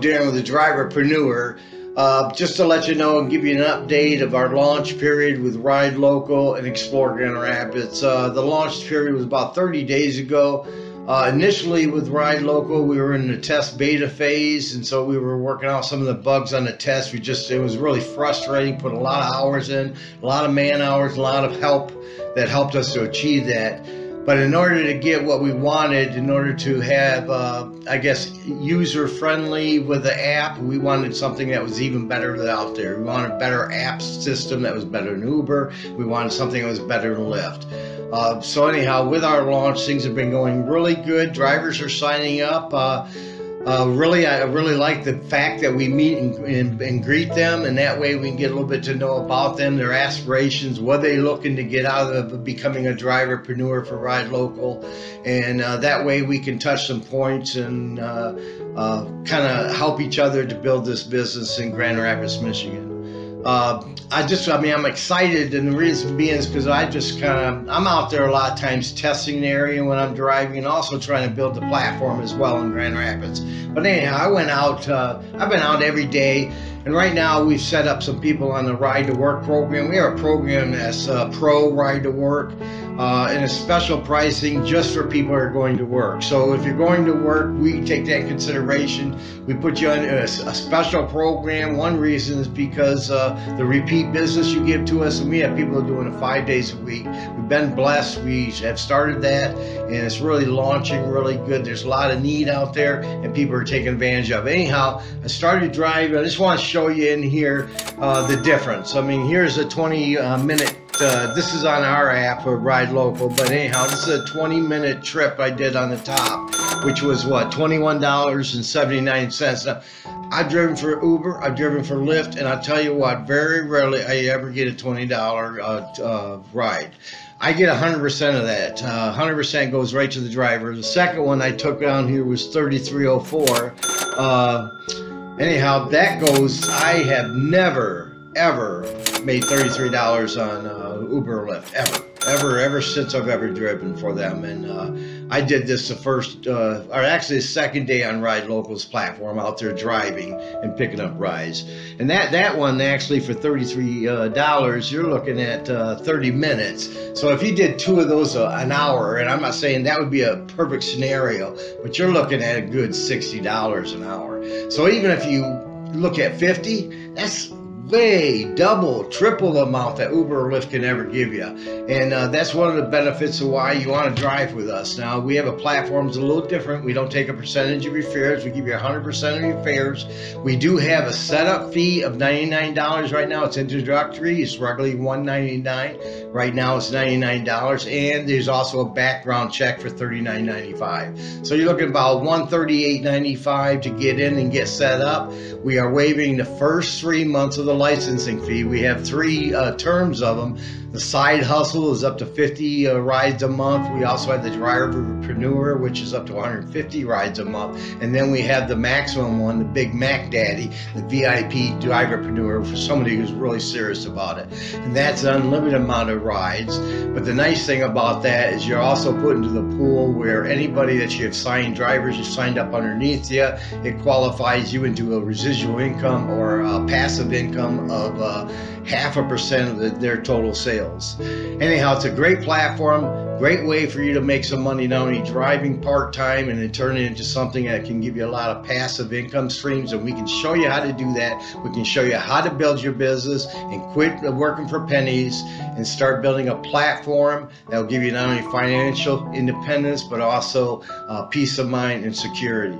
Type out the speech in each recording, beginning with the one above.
Darren with the Driverpreneur. Uh, just to let you know and give you an update of our launch period with Ride Local and Explore Grand Rapids. Uh, the launch period was about 30 days ago. Uh, initially with Ride Local, we were in the test beta phase, and so we were working out some of the bugs on the test. We just it was really frustrating. Put a lot of hours in, a lot of man hours, a lot of help that helped us to achieve that. But in order to get what we wanted, in order to have, uh, I guess, user friendly with the app, we wanted something that was even better out there. We wanted a better app system that was better than Uber. We wanted something that was better than Lyft. Uh, so anyhow, with our launch, things have been going really good. Drivers are signing up. Uh, uh, really, I really like the fact that we meet and, and, and, greet them, and that way we can get a little bit to know about them, their aspirations, what they're looking to get out of becoming a driverpreneur for Ride Local, and uh, that way we can touch some points and uh, uh kind of help each other to build this business in Grand Rapids, Michigan. Uh, I just, I mean, I'm excited, and the reason being is because I just kind of, I'm out there a lot of times testing the area when I'm driving, and also trying to build the platform as well in Grand Rapids. But anyhow, I went out, uh, I've been out every day, and right now we've set up some people on the Ride to Work program. We have a program that's uh, Pro Ride to Work uh, and a special pricing just for people who are going to work. So if you're going to work, we take that in consideration. We put you on a, a special program. One reason is because uh, the repeat business you give to us, and we have people doing it five days a week. We've been blessed. We have started that, and it's really launching really good. There's a lot of need out there, and people are taking advantage of. Anyhow, I started driving. I just want to show you in here uh, the difference. I mean, here's a 20 uh, minute uh, this is on our app for Ride Local, but anyhow, this is a 20 minute trip I did on the top, which was what, $21.79. Now, I've driven for Uber, I've driven for Lyft, and I tell you what, very rarely I ever get a $20 uh, uh, ride. I get 100% of that. 100% uh, goes right to the driver. The second one I took down here was 3304. Uh, anyhow, that goes, I have never, ever made $33 on uh, Uber or Lyft, ever ever ever since I've ever driven for them. And uh, I did this the first, uh, or actually the second day on Ride Local's platform out there driving and picking up rides. And that that one actually for thirty three uh, dollars, you're looking at uh, thirty minutes. So if you did two of those uh, an hour, and I'm not saying that would be a perfect scenario, but you're looking at a good sixty dollars an hour. So even if you look at 50 that's way double, triple the amount that Uber or Lyft can ever give you. And uh, that's one of the benefits of why you want to drive with us. Now, we have a platform that's a little different. We don't take a percentage of your fares. We give you 100% of your fares. We do have a setup fee of $99 right now. It's introductory. It's regularly 199. Right now, it's $99. And there's also a background check for $39.95. So you're looking about $138.95 to get in and get set up. We are waiving the first three months of the licensing fee. We have three uh, terms of them. The side hustle is up to 50 uh, rides a month. We also have the driverpreneur, which is up to 150 rides a month. And then we have the maximum one, the Big Mac Daddy, the VIP driverpreneur for somebody who's really serious about it. And that's an unlimited amount of rides. But the nice thing about that is you're also put into the pool where anybody that you have signed drivers, you signed up underneath you, it qualifies you into a residual income or a passive income of uh, half a percent of the, their total sales. Anyhow, it's a great platform, great way for you to make some money, not only driving part time and then turn it into something that can give you a lot of passive income streams. And we can show you how to do that. We can show you how to build your business and quit working for pennies and start building a platform that will give you not only financial independence, but also uh, peace of mind and security.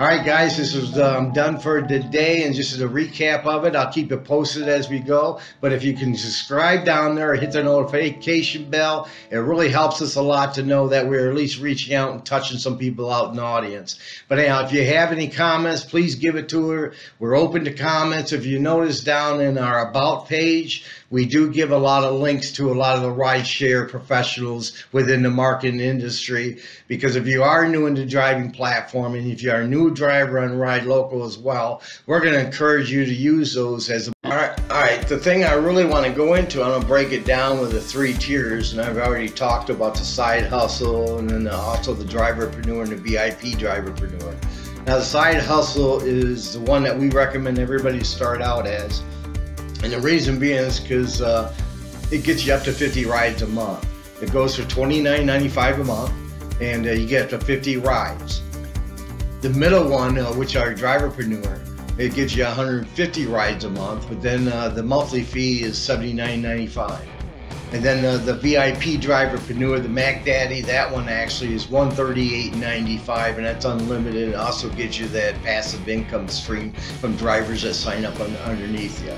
All right, guys, this is um, done for today, and just as a recap of it, I'll keep it posted as we go. But if you can subscribe down there, hit the notification bell, it really helps us a lot to know that we're at least reaching out and touching some people out in the audience. But anyhow, if you have any comments, please give it to her. We're open to comments. If you notice down in our About page, we do give a lot of links to a lot of the rideshare professionals within the marketing industry. Because if you are new in the driving platform and if you are a new driver on Ride Local as well, we're going to encourage you to use those as a all right, all right. The thing I really want to go into, I'm gonna break it down with the three tiers, and I've already talked about the side hustle, and then also the driverpreneur and the VIP driverpreneur. Now, the side hustle is the one that we recommend everybody start out as. And the reason being is because uh, it gets you up to 50 rides a month. It goes for $29.95 a month, and uh, you get up to 50 rides. The middle one, uh, which are driverpreneur, it gives you 150 rides a month, but then uh, the monthly fee is $79.95. And then uh, the VIP driverpreneur, the Mac Daddy, that one actually is $138.95, and that's unlimited. It also gives you that passive income stream from drivers that sign up on, underneath you.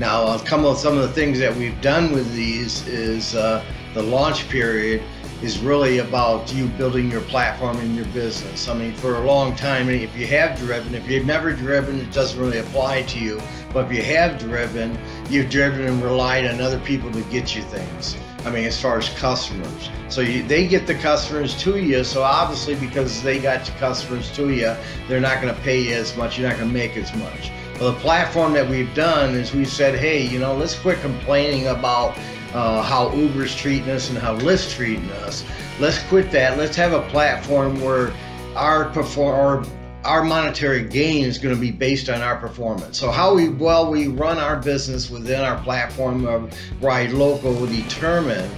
Now, I'll come with some of the things that we've done with these is uh, the launch period is really about you building your platform in your business. I mean, for a long time, if you have driven, if you've never driven, it doesn't really apply to you. But if you have driven, you've driven and relied on other people to get you things. I mean, as far as customers. So you, they get the customers to you. So obviously, because they got the customers to you, they're not going to pay you as much. You're not going to make as much. Well, the platform that we've done is we said, hey, you know, let's quit complaining about uh, how Uber's treating us and how Lyft's treating us. Let's quit that. Let's have a platform where our perform our monetary gain is going to be based on our performance. So how we well we run our business within our platform of Ride Local will determine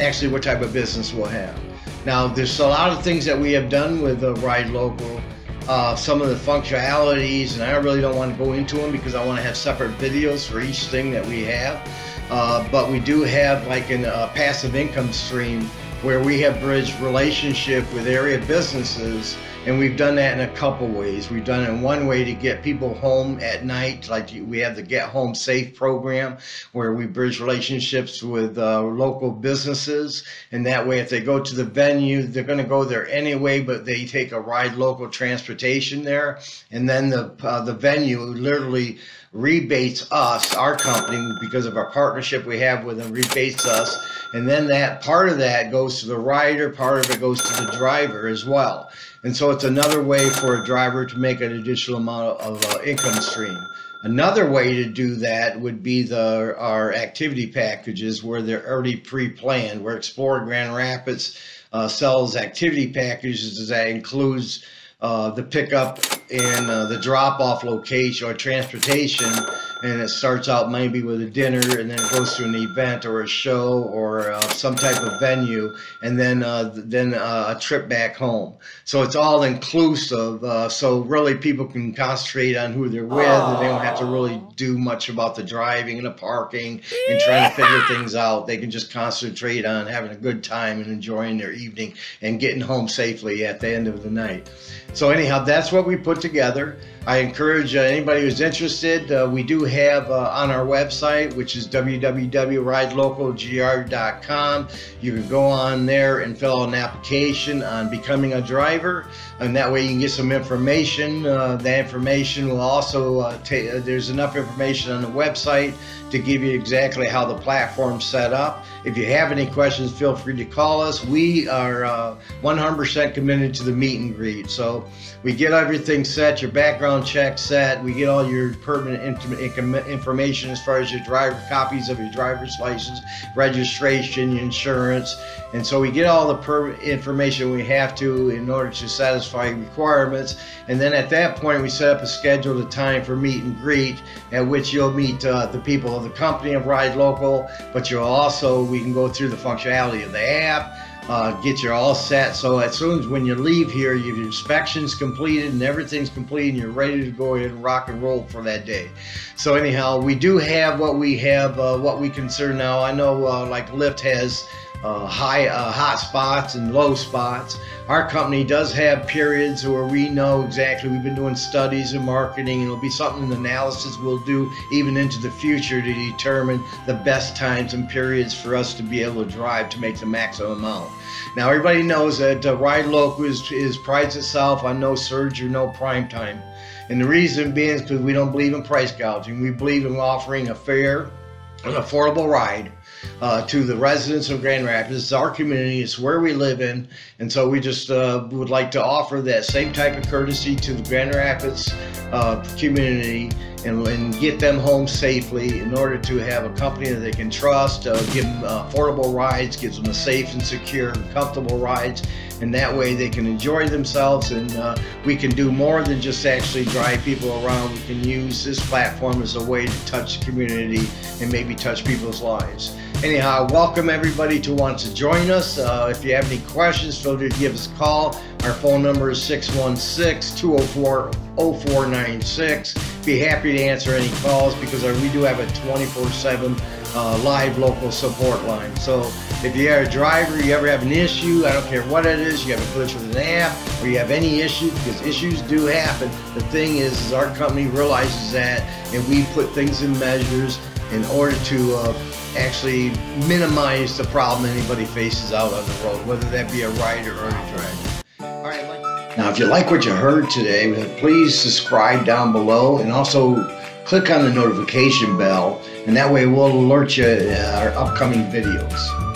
actually what type of business we'll have. Now there's a lot of things that we have done with uh, Ride Local. Uh, some of the functionalities, and I really don't want to go into them because I want to have separate videos for each thing that we have. Uh, but we do have like a uh, passive income stream where we have bridged relationship with area businesses and we've done that in a couple ways. We've done it in one way to get people home at night, like we have the Get Home Safe program, where we bridge relationships with uh, local businesses. And that way, if they go to the venue, they're going to go there anyway, but they take a ride local transportation there. And then the, uh, the venue literally rebates us, our company, because of our partnership we have with them, rebates us. And then that part of that goes to the rider, part of it goes to the driver as well. And so it's another way for a driver to make an additional amount of uh, income stream. Another way to do that would be the our activity packages where they're already pre-planned, where Explorer Grand Rapids uh, sells activity packages that includes uh, the pickup and uh, the drop-off location or transportation and it starts out maybe with a dinner and then it goes to an event or a show or uh, some type of venue and then uh, then uh, a trip back home. So it's all inclusive uh, so really people can concentrate on who they're with and they don't have to really do much about the driving and the parking and trying to figure things out. They can just concentrate on having a good time and enjoying their evening and getting home safely at the end of the night. So anyhow that's what we put together I encourage uh, anybody who's interested. Uh, we do have uh, on our website, which is www.ridelocalgr.com. You can go on there and fill out an application on becoming a driver, and that way you can get some information. Uh, that information will also uh, take. Uh, there's enough information on the website to give you exactly how the platform's set up. If you have any questions, feel free to call us. We are 100% committed to the meet and greet, so we get everything set. Your background background check set. We get all your permanent information as far as your driver copies of your driver's license, registration, insurance, and so we get all the per- information we have to in order to satisfy requirements. And then at that point, we set up a scheduled time for meet and greet, at which you'll meet uh, the people of the company of Ride Local, but you'll also we can go through the functionality of the app uh, get you all set. So as soon as when you leave here, your inspection's completed and everything's complete, and you're ready to go ahead and rock and roll for that day. So anyhow, we do have what we have, uh, what we consider now. I know uh, like Lyft has uh, high uh, hot spots and low spots. Our company does have periods where we know exactly. We've been doing studies and marketing, and it'll be something analysis we'll do even into the future to determine the best times and periods for us to be able to drive to make the maximum amount. Now, everybody knows that uh, Ride Local is, is prides itself on no surge or no prime time. And the reason being is because we don't believe in price gouging. We believe in offering a fair and affordable ride uh, to the residents of Grand Rapids. It's our community, it's where we live in, and so we just uh, would like to offer that same type of courtesy to the Grand Rapids uh, community and, and, get them home safely in order to have a company that they can trust, uh, give them affordable rides, gives them a safe and secure, comfortable rides, and that way they can enjoy themselves and uh, we can do more than just actually drive people around. We can use this platform as a way to touch the community and maybe touch people's lives. Anyhow, welcome everybody to want to join us. Uh, if you have any questions, feel free to give us a call. Our phone number is 616 204 0496. Be happy to answer any calls because we do have a 24 7 uh, live local support line. So if you are a driver, you ever have an issue, I don't care what it is, you have a glitch with an app, or you have any issue, because issues do happen. The thing is, is our company realizes that, and we put things in measures in order to uh, actually minimize the problem anybody faces out on the road, whether that be a rider or a driver. All right. Now, if you like what you heard today, please subscribe down below and also click on the notification bell, and that way we'll alert you our upcoming videos.